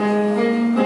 Música